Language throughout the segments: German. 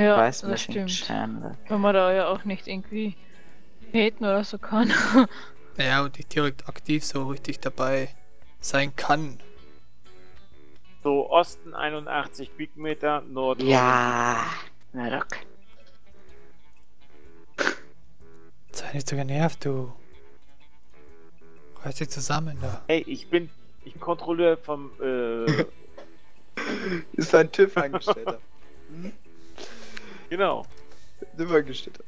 Ja, weiß das stimmt. Sterne. Wenn man da ja auch nicht irgendwie haten oder so kann. Ja, und nicht direkt aktiv so richtig dabei sein kann. So, Osten 81 Kubikmeter, Norden. Ja, Murdoch. Sei nicht so genervt, du. Reiß dich zusammen da. Hey, ich bin, ich bin Kontrolleur vom, äh, Ist ein TÜV-Angestellter. hm? Genau. TÜV-Angestellter.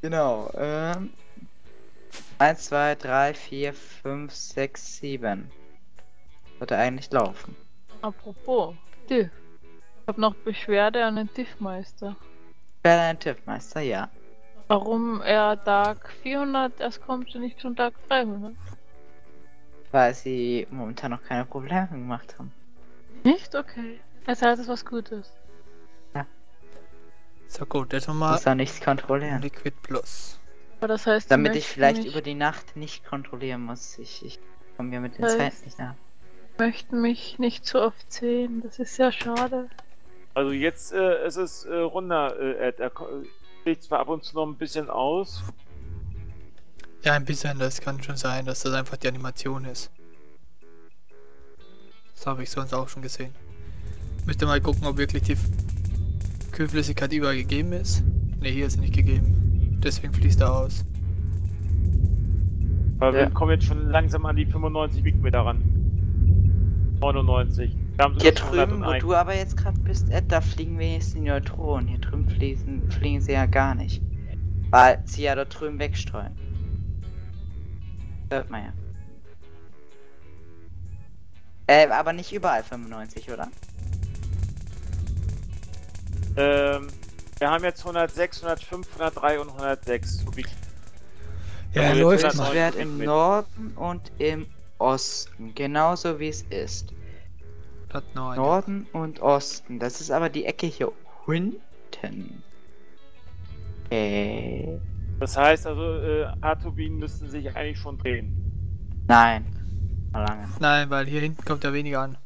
Genau, ähm. 1, 2, 3, 4, 5, 6, 7. Sollte eigentlich laufen. Apropos, TÜV. Ich hab noch Beschwerde an den TÜV-Meister. Wäre ein TÜV-Meister, ja. Warum er Tag 400 erst kommt und nicht schon Tag 300? Weil sie momentan noch keine Probleme gemacht haben. Nicht? Okay. Das heißt, es was Gutes. So gut, jetzt nochmal muss da nichts kontrollieren. Liquid Plus. Aber das heißt, Damit ich vielleicht mich, über die Nacht nicht kontrollieren muss. Ich, ich komme mir mit den Weiß. Zeiten nicht nach. möchten mich nicht so oft sehen. Das ist sehr schade. Also jetzt äh, ist es äh, runter, äh, Ed. Er legt zwar ab und zu noch ein bisschen aus. Ja, ein bisschen, das kann schon sein, dass das einfach die Animation ist. Das habe ich sonst auch schon gesehen. Müsste mal gucken, ob wirklich die Kühlflüssigkeit überall gegeben ist. Ne, hier ist sie nicht gegeben. Deswegen fließt er aus. Weil Ja. wir kommen jetzt schon langsam an die 95 Kubikmeter ran. 99. Wir haben Hier drüben, wo 101. du aber jetzt gerade bist, Ed, da fliegen wenigstens die Neutronen. Hier drüben fliegen, fliegen sie ja gar nicht. Weil sie ja dort drüben wegstreuen. Hört man ja. Äh, aber nicht überall 95, oder? Ähm, wir haben jetzt 106, 105, 103 und 106 Kubik. Ja, Also er läuft Das mit- im mit- Norden und im Osten. Genauso wie es ist. Norden und Osten. Das ist aber die Ecke hier hinten. Äh, Das heißt also, äh, A-Turbinen müssten sich eigentlich schon drehen. nein. Lange. Nein, weil hier hinten kommt er weniger an.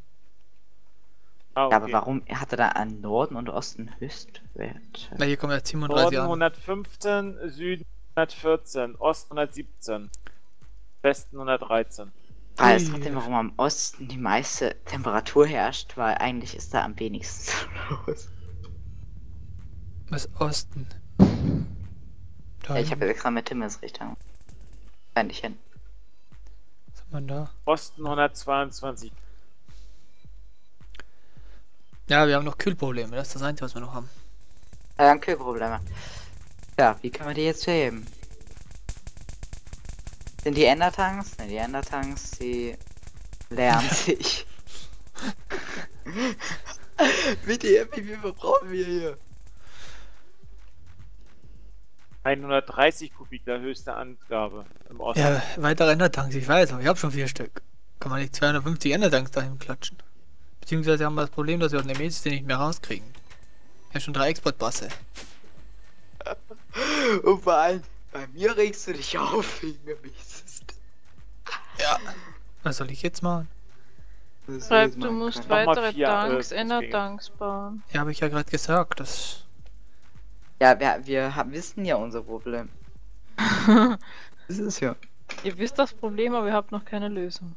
Ah, okay. Ja, aber warum hat er da an Norden und Osten Höchstwerte? Na, hier kommt er 37 Norden an. 115, Süden 114, Osten 117, Westen 113. Weil es Ui. hat den, warum am Osten die meiste Temperatur herrscht, weil eigentlich ist da am wenigsten los. Was Osten? Da Ja, ich habe hinten. extra mit Himmelsrichtung. Eigentlich hin. Was hat man da? Osten 122. Ja, wir haben noch Kühlprobleme. Das ist das Einzige, was wir noch haben. Ja, dann Kühlprobleme. Ja, wie können wir die jetzt beheben? Sind die Endertanks? Ne, die Endertanks, die lernen sich. wie, die, wie viel verbrauchen wir hier? 130 Kubik, der höchste Angabe im Osten. Ja, weitere Endertanks, ich weiß, aber ich habe schon vier Stück. Kann man nicht 250 Endertanks dahin klatschen. Beziehungsweise haben wir das Problem, dass wir aus dem Nemesis nicht mehr rauskriegen. Ich habe schon drei Exportbasse. Und vor allem, bei mir regst du dich auf wegen der Mist. Ja. Was soll ich jetzt machen? Schreib, du musst Nochmal weitere vier, äh, Tanks, deswegen. Endertanks bauen. Ja, habe ich ja gerade gesagt. Das. Ja, wir, wir haben, wissen ja unser Problem. Das ist ja. Ihr wisst das Problem, aber ihr habt noch keine Lösung.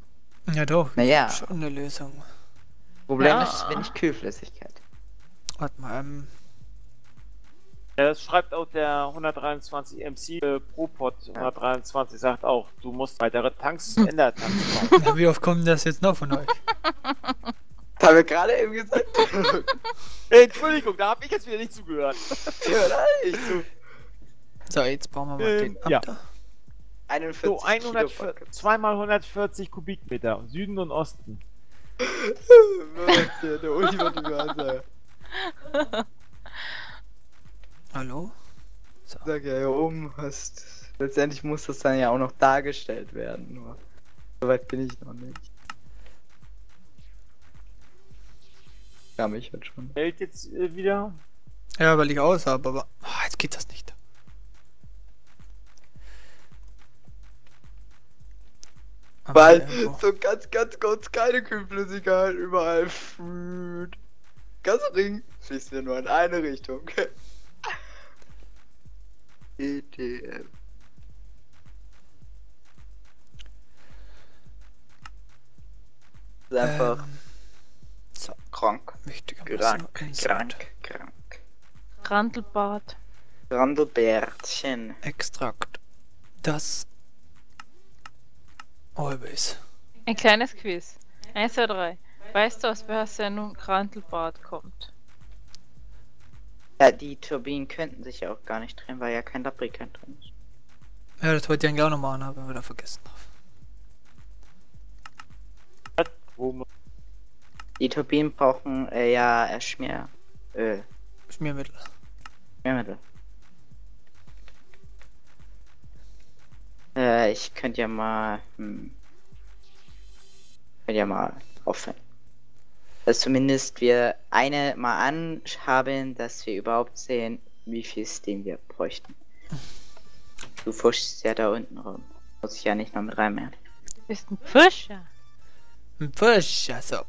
Ja doch. Naja, Schon eine Lösung. Problem Ja. ist wenig Kühlflüssigkeit. Warte mal, ähm. Ja, das schreibt auch der 123 MC äh, ProPod 123 sagt auch, du musst weitere Tanks, Endertanks bauen. na, wie oft kommt das jetzt noch von euch? Das haben wir gerade eben gesagt. Ey, Entschuldigung, da habe ich jetzt wieder nicht zugehört. ja, oder? Ich so. So, jetzt bauen wir mal Ähm, den ab ja. da. 41 So, Kilo 140, Pack. zweimal 140 Kubikmeter, Süden und Osten. Der, der ultimative Ansage. Hallo? Sag ja, hier oben hast. Letztendlich muss das dann ja auch noch dargestellt werden. Nur. Soweit bin ich noch nicht. Ja, mich halt schon. Hält jetzt äh, wieder. Ja, weil ich aus habe, aber. Ah, jetzt geht das nicht. Weil so ganz, ganz kurz keine Kühlflüssigkeit überall. Food. Ganz Ring. Schließt wir nur in eine Richtung. EDM. Ist Einfach Ähm, so, krank. wichtiger Krank, Krank, krank, krank. Randelbart. Randelbärtchen. Extrakt. Das. Always. Ein kleines Quiz. 1, 2, 3. Weißt du, aus welcher Sendung Randelbart kommt? Ja, die Turbinen könnten sich ja auch gar nicht drehen, weil ja kein Labrikant drin ist. Ja, das wollte ich eigentlich auch noch machen, aber wieder vergessen. Wo mu- Die Turbinen brauchen äh, ja äh, Schmier... Öl. Schmiermittel. Schmiermittel. Äh, ich könnte ja mal... Hm, könnte ja mal aufhören. Dass zumindest wir eine mal anhaben, dass wir überhaupt sehen, wie viel Steam wir bräuchten. Du fuschst ja da unten rum. Muss ich ja nicht noch mit reinmachen. Du bist ein Fischer. Ein Fisch, also.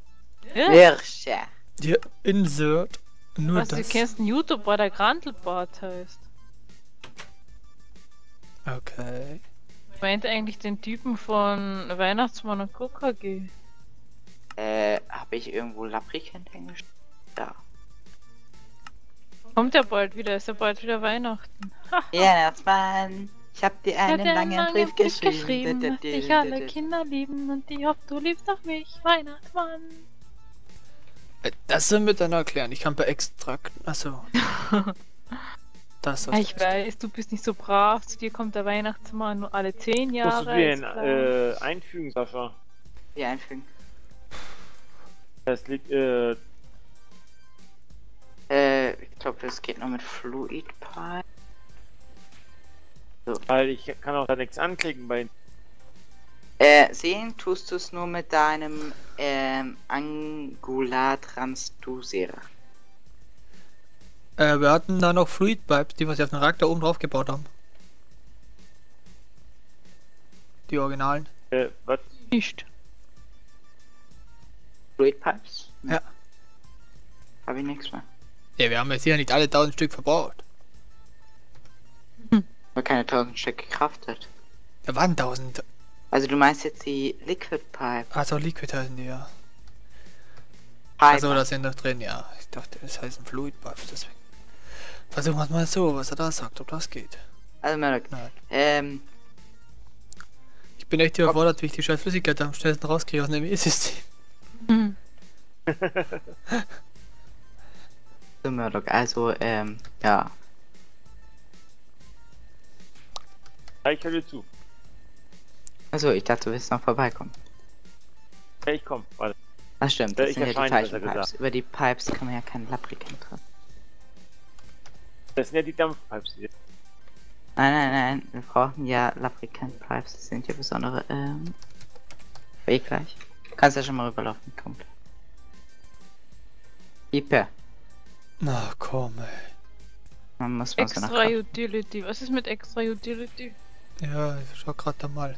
Ja? Hirsche. Hier, insert. Nur Was, du das. kennst einen YouTuber, der Grantelbart heißt. Okay. Meint eigentlich den Typen von Weihnachtsmann und KKG. Äh, habe ich irgendwo Labrikant hingestellt? Da. Kommt ja bald wieder, ist ja bald wieder Weihnachten. Weihnachtsmann, ich hab dir einen Hat langen einen Brief geschrieben. geschrieben, dass dich alle Kinder lieben und ich hoffe, du liebst auch mich, Weihnachtsmann. Äh, Das sind wir dann erklären. Ich kann bei Extrakt. Achso. Das Ja, ich weiß, du bist nicht so brav, zu dir kommt der Weihnachtsmann nur alle zehn Musst Jahre. du den äh, einfügen, Sascha? Wie einfügen. Das liegt, äh, Äh, ich glaube, das geht nur mit Fluid Pipe. weil ich kann auch da nichts anklicken bei Äh, sehen tust du es nur mit deinem, ähm, Angular Transducer. Äh, wir hatten da noch Fluid Pipes, die was sie auf den Reaktor oben drauf gebaut haben. Die Originalen. äh, was? Nicht. Fluid Pipes? Ja. Hab ich nichts mehr. Ja, wir haben jetzt hier nicht alle 1000 Stück verbraucht. Weil keine 1000 Stück gekraftet. Da waren 1000. Also du meinst jetzt die Liquid Pipe? Also Liquid heißen die ja. Pipe. Achso, da sind noch drin, ja. Ich dachte, das heißen Fluid Pipes, deswegen. Versuchen wir es mal so, was er da sagt, ob das geht. Also Murdoch, Nein. ähm, Ich bin echt überfordert, wie ich die scheiß Flüssigkeit am schnellsten rauskriege aus dem E-System. Hm. so Murdoch, also, ähm, ja. Ja, ich höre dir zu. Also, ich dachte, du willst noch vorbeikommen. Ja, ich komm, warte. Das stimmt, Äh, das ich sind ja die falschen Pipes. gesagt. Über die Pipes kann man ja keinen Labrikant drin. Das sind ja die Dampfpipes hier. Nein, nein, nein, wir brauchen ja Labrikant Pipes, das sind ja besondere, ähm, eh gleich. Du kannst ja schon mal rüberlaufen, kommt. Hyper. Na komm, ey. Man muss nach Extra Utility. Was ist mit Extra Utility? Ja, ich schau grad da mal.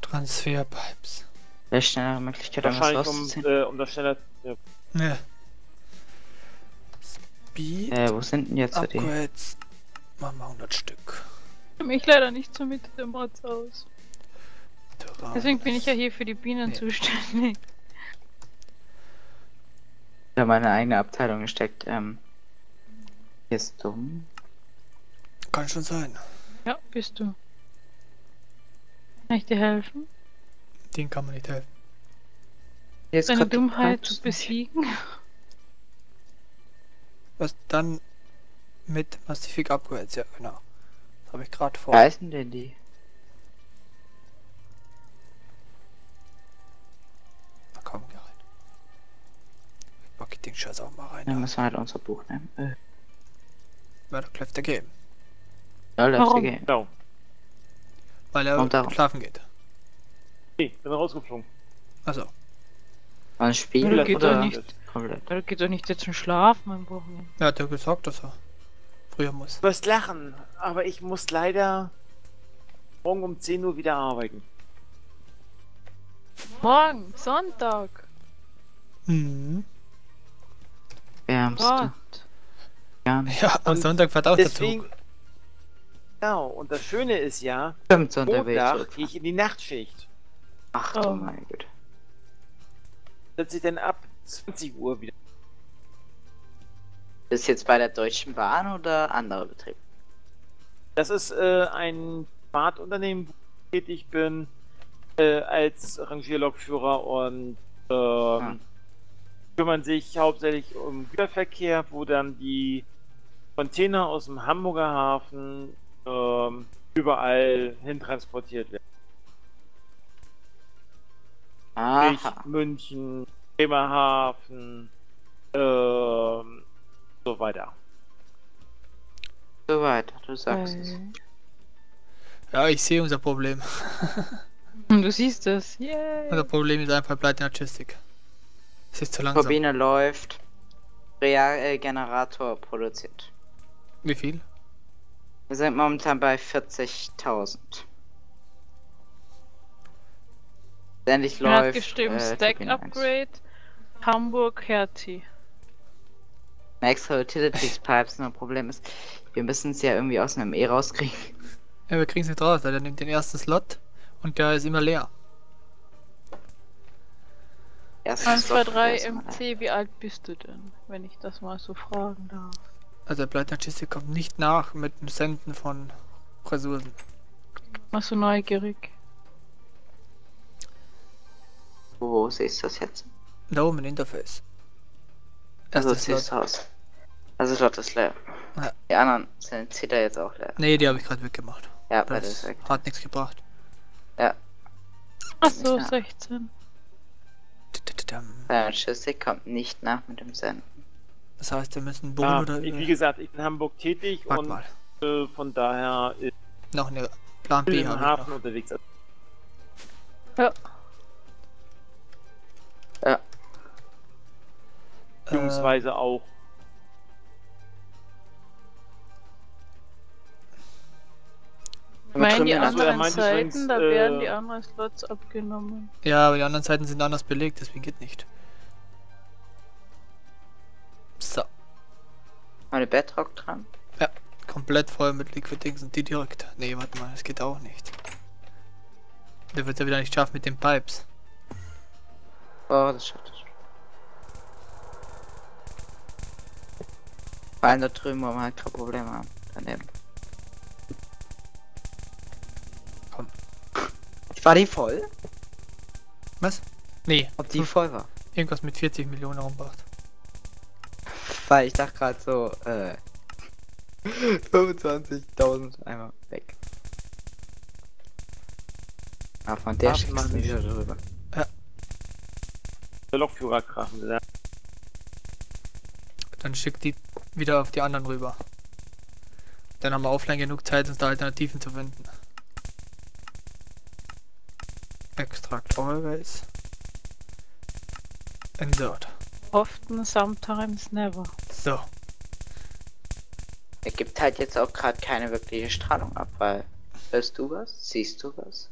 Transferpipes. Wäre schnellere Möglichkeit, um, rauszuziehen. äh, um das schneller. Ja, Ne. Speed. Äh, wo sind denn jetzt so die? Upgrades. Machen wir 100 Stück. Ich leider nicht so mit dem Mods aus. Terrain. Deswegen bin ich ja hier für die Bienen Nee. zuständig. Ich habe meine eigene Abteilung gesteckt, ähm. Hier ist dumm. Kann schon sein. Ja, bist du. Kann ich dir helfen? Den kann man nicht helfen. Deine Dummheit zu besiegen? Was dann mit Massific Upgrades, ja genau. Habe ich gerade vor. Wo heißen denn die? Da kommen wir rein. Ich pack den Scheiß auch mal rein. Dann Ja. müssen wir halt unser Buch nehmen. Äh, Murder Clef der Game. ja, let's Warum? gehen. genau. Weil er Und darum. schlafen geht. Okay, bin rausgeflogen. Also, Ein Spiel Ja, geht oder nicht. Komplett? Da geht doch nicht jetzt zum Schlafen am Wochenende. er hat ja gesagt, dass er früher muss. Du wirst lachen, aber ich muss leider morgen um 10 Uhr wieder arbeiten. Morgen, Sonntag. Mhm. Gott. Gar nicht. Ja, am Sonntag fährt auch der Deswegen, Zug. Genau, und das Schöne ist ja, Stimmt. Montag gehe ich in die Nachtschicht. Ach du Oh. meine Güte. Setze ich dann ab 20 Uhr wieder. Ist jetzt bei der Deutschen Bahn oder andere Betrieb? Das ist äh, ein Fahrtunternehmen, wo ich tätig bin, äh, als Rangierlokführer und ähm, Ah. kümmern sich hauptsächlich um Güterverkehr, wo dann die Container aus dem Hamburger Hafen ähm, überall hin transportiert werden. Aha. München, Bremerhaven, ähm, so weiter. So weiter, du sagst es. Äh, Ja, ich sehe unser Problem. Du siehst es. Yay. Unser Problem ist einfach Pleite Logistik. Es ist zu langsam. Turbine läuft. Real-Generator produziert. Wie viel? Wir sind momentan bei 40.000. Endlich Er hat läuft. geschrieben, äh, Stack. Upgrade, Hamburg, Hertie. Extra Utilities Pipes, nur Problem ist, wir müssen es ja irgendwie aus einem E rauskriegen. Ja, wir kriegen es nicht raus, weil er nimmt den ersten Slot und der ist immer leer. Erstes 1, 2, Slot 3 ist immer MC, wie alt bist du denn? Wenn ich das mal so fragen darf. Also Pleite Logistik kommt nicht nach mit dem Senden von Ressourcen. Mal so neugierig. Wo siehst du das jetzt? Da oben im Interface. Also Erstes siehst Slot. du aus. Also Slot ist leer. Ja. Die anderen sind er jetzt auch leer. Nee, die habe ich gerade weggemacht. Ja, beides Das weg. hat nichts gebracht. Ja. Achso, Ja. 16. Tadadadam. Logistik kommt nicht nach mit dem Senden. Das heißt, wir müssen Boden Ja, oder ich, wie gesagt, ich bin in Hamburg tätig Warte und mal. äh, von daher ist Noch eine Plan B im habe ich Hafen unterwegs. Ja. Ja, Äh, Beziehungsweise auch Ich meine, die Also, er anderen meinte Seiten, übrigens, da werden äh, die anderen Slots abgenommen. ja, aber die anderen Seiten sind anders belegt, deswegen geht nicht. So, meine Bedrock dran. komplett voll mit Liquid Dings und die direkt. Nee, warte mal, das geht auch nicht. Der wird ja wieder nicht schaffen mit den Pipes. Oh, das schafft es. Vor allem da drüben, wo wir halt gerade Probleme haben. Daneben. Komm. War die voll? Was? Nee, Ob die voll war? irgendwas mit 40 Millionen rumbracht. Weil ich dachte gerade so, äh. 25.000 einmal weg. Ah, von der Ach, schickst mach du nicht. wieder drüber. der Lokführer krachen. Ja. Dann schickt die wieder auf die anderen rüber. Dann haben wir offline genug Zeit, uns da Alternativen zu finden. Extract always. Insert. Often, sometimes, never. So. Er gibt halt jetzt auch gerade keine wirkliche Strahlung ab, weil. Hörst du was? Siehst du was?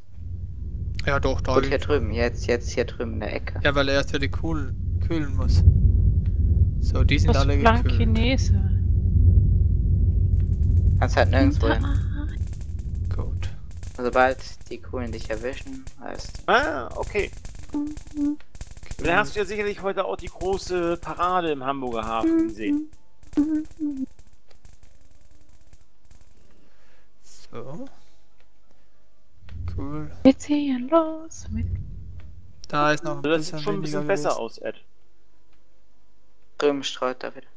Ja doch, da. Gut, hier drüben, jetzt, jetzt hier drüben in der Ecke. Ja, weil er erst wieder kühl, kühlen muss. So, die sind Das alle gekühlt. Chinese. Kannst halt nirgendwo hin. Gut. Sobald die Coolen dich erwischen, heißt. Ah, okay. Dann hast du ja sicherlich heute auch die große Parade im Hamburger Hafen gesehen. So. Cool. Wir ziehen los mit Da ist noch ein Also das bisschen sieht schon ein bisschen besser gewesen. aus, Ed. Drüben streut er wieder.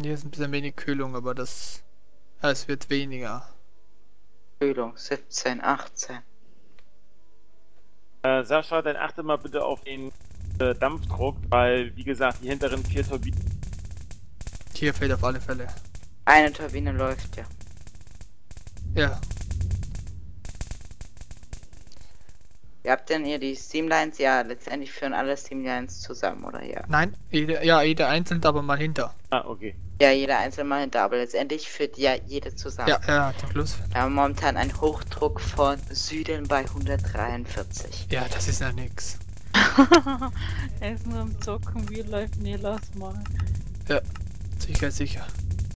Hier ist ein bisschen wenig Kühlung, aber das. Ja, es wird weniger. Kühlung 17, 18. Äh, Sascha, dann achte mal bitte auf den äh, Dampfdruck, weil, wie gesagt, die hinteren vier Turbinen. Hier fehlt auf alle Fälle. Eine Turbine läuft ja. Ja, Ihr habt denn ihr die Streamlines? Ja, letztendlich führen alle Streamlines zusammen, oder ja? nein, jede, ja, jeder einzeln, aber mal hinter. Ah, okay. Ja, jeder einzeln mal hinter, aber letztendlich führt ja jede zusammen. Ja, ja, zum Schluss. Wir haben momentan einen Hochdruck von Süden bei 143. Ja, das ist ja nix. er ist nur am Zocken, wie läuft? Nee, lass mal. Sicher, sicher.